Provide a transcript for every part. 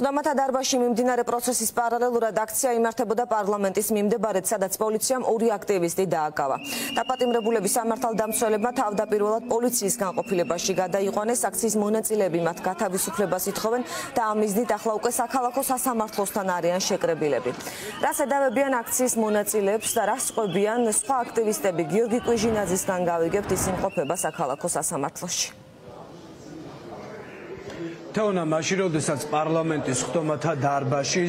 სხდომათა დარბაზში მიმდინარე პროცესის პარალელურად აქცია იმართებოდა პარლამენტის მიმდებარედ, სადაც პოლიციამ ორი აქტივისტი დააკავა. დაპატიმრებულების სამართალდამცველებმა თავდაპირველად პოლიციის განყოფილებაში გადაიყვანეს აქციის მონაწილეები, მათ გათავისუფლებას ითხოვენ და ამ მიზნით ახლა უკვე საქალაქო სასამართლოსთან არიან შეკრებილები. რას ედავებიან აქციის მონაწილეებს და რას ყვებიან სხვა აქტივისტები? გიორგი კვიჟინაძისგან გავიგებთ ის იმყოფება საქალაქო სასამართლოში. თეონა მაშინ როდესაც პარლამენტის ხდომათა დარბაზში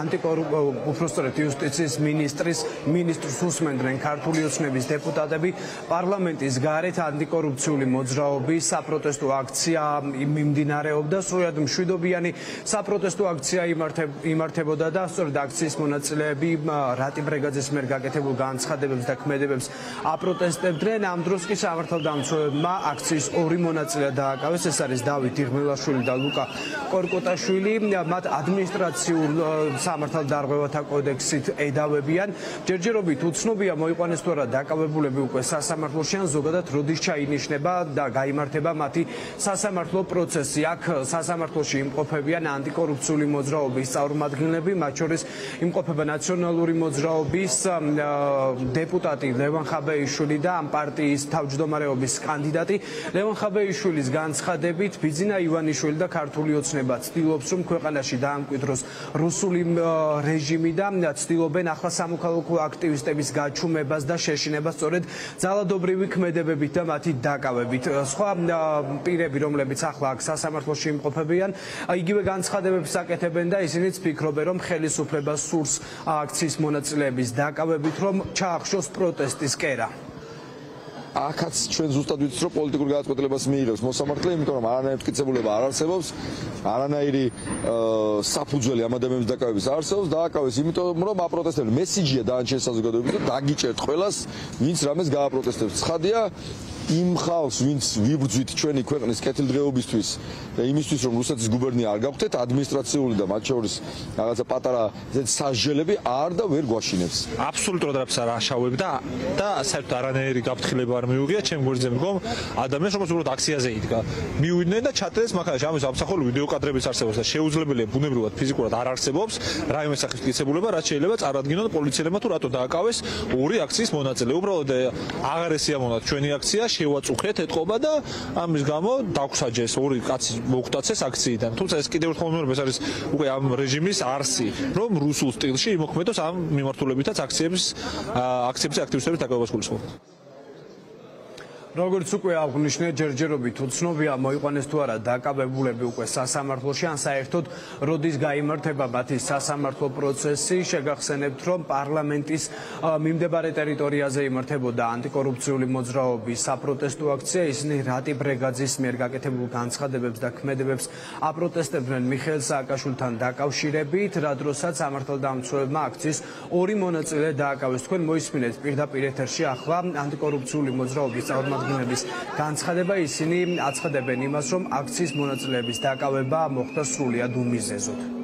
ანტიკორუფციის უბრალოდ იუსტიციის ministris ministrus უსმენდნენ ქართული ოცნების დეპუტატები. პარლამენტის გარეთ ანტიკორუფციული მოძრაობის საპროტესტო აქცია მიმდინარეობდა. სრულად მშვიდობიანი საპროტესტო აქცია იმართებოდა და სწორედ აქციის მონაწილეები რატი ბრეგაძის მიერ გაკეთებულ განცხადებებს და ქმედებებს აპროტესტებდნენ. ამ დროს კი სამართალდამცველებმა აქციის ორი მონაწილე დააკავეს. ეს არის დავით იღმილაშვილი და ლუკა კორკოტაშვილი მათ ადმინისტრაციულ სამართალდარღვევათა კოდექსით ედავებიან. ჯერჯერობით უცნობია მოიყვანეს თუ არა დაკავებულები უკვე სასამართლოში ან ზოგადად როდის ჩაინიშნება და გამართება მათი სასამართლო პროცესი. აქ სასამართლოში იმყოფებიან ანტიკორუფციული მოძრაობის წარმომადგენლები მათ შორის იმყოფება ნაციონალური მოძრაობის დეპუტატი ლევან ხაბეიშვილი და ამ პარტიის თავმჯდომარეობის კანდიდატი. ლევან ხაბეიშვილის განცხადებით ბიძინა ივანიშვილი და ქართული ოცნება ცდილობს რომ ქვეყანაში დაამკვიდროს რუსული რეჟიმი და ცდილობენ ახლა სამოქალაქო აქტივისტების გაჩუმებას და შეშინებას სწორედ ძალადობრივი ქმედებებით და მათი დაკავებით. სხვა პირები რომლებიც ახლა აქ სასამართლოში იმყოფებიან, იგივე განცხადებებს აკეთებენ და ისინიც ფიქრობენ რომ ხელისუფლებას სურს აქციის მონაწილეების დაკავებით რომ ჩაახშოს პროტესტის კერა. ახაც ჩვენ ზუსტად ვიცით რომ პოლიტიკურ გადაწყვეტილებას მიიღებს მოსამართლე იმიტომ რომ არანაირი მტკიცებულება არ არსებობს. არანაირი საფუძველი ამ ადამიანის დაკავების არ არსებობს. დააკავეს იმიტომ რომ აპროტესტებენ. მესიჯია დაანჩენ საზოგადოებას და დაგიჭერთ ყველას ვინც რამეს გააპროტესტებს ცხადია იმ ხალხს, ვინც ვიბრძვით ჩვენი ქვეყნის კეთილდღეობისთვის და იმისთვის, რომ რუსეთის გუბერნია არ გავხდეთ, ადმინისტრაციული და მათ შორის რაღაცა პატარა სასჯელები არ და ვერ გვაშინებს. აბსოლუტურად არ აშავებ და და საერთოდ არანაირი გაფრთხილება არ მიუღია ჩემ გვერდზე მდგომ ადამიანს, რომელიც უბრალოდ აქციაზე იდგა. მიუვიდნენ და ჩატეს მაგაში ამის ამსახოლ ვიდეო კადრების არსებობს და შეუძლებელია ბუნებრივად ფიზიკურად არ არსებობს რაიმე სახის მტკიცებულება, რაც შეიძლება წარადგინონ პოლიციელებმა თუ რატო დააკავეს ორი აქციის მონაწილე. უბრალოდ აღარესია მონად ჩვენი აქცია შევაწუხეთ ეთყობა და ამის გამო დაგვსაჯეს ორი კაცი მოგვტაცეს აქციიდან. თუმცა ეს კიდევ ერთხელ მომერბეს არის უკვე ამ რეჟიმის არსი, რომ რუსულ სტილში იმოქმედოს ამ მიმართულებითაც აქციების აქციების აქტივისტების დაკავებას გულისხმობ. როგორც უკვე აღნიშნე ჯერჯერობით უცნობია მოიყვანეს თუ არა დაკავებულები უკვე სასამართლოში. ან საერთოდ როდის გამართება მათი სასამართლო პროცესი? შეგახსენებთ რომ პარლამენტის მიმდებარე ტერიტორიაზე იმართებოდა ანტიკორუფციული მოძრაობის საპროტესტო აქცია. ისინი რატი ბრეგაძის მიერ გაკეთებულ განცხადებებს და ქმედებებს აპროტესტებდნენ მიხეილ სააკაშვილთან დაკავშირებით? რა დროსაც სამართალდამცველებმა აქციის ორი მონაწილე დააკავეს თქვენ მოისმინეთ პირდაპირ ეთერში ახლა ანტიკორუფციული მოძრაობის წარმომადგენლები წარმომადგენლების განცხადება ისინი აცხადებენ იმას რომ აქციის მონაწილეების დაკავება მოხდა სრულიად უმიზეზოდ